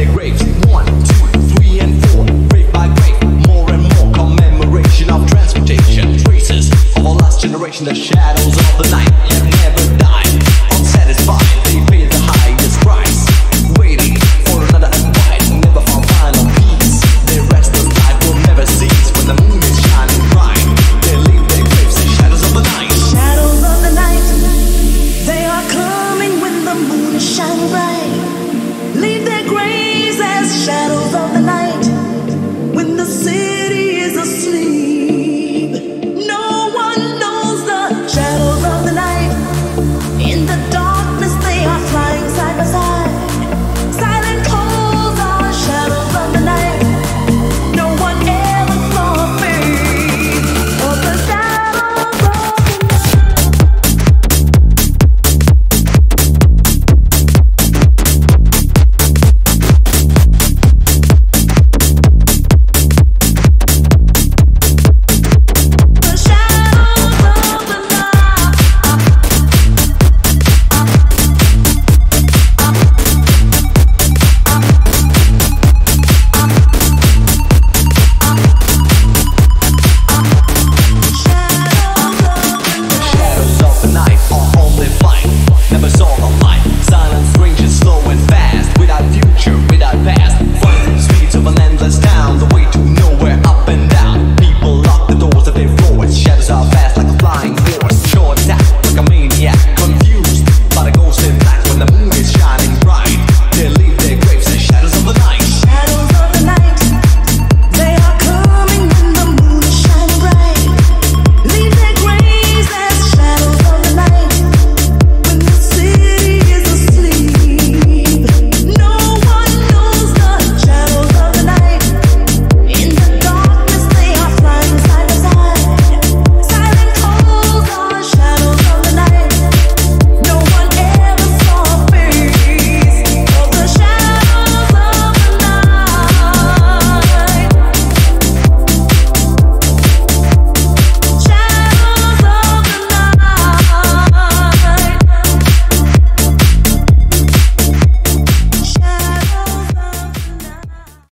One, two, three, and four. By more and more commemoration of transportation. Traces of our last generation, the shadows of the night.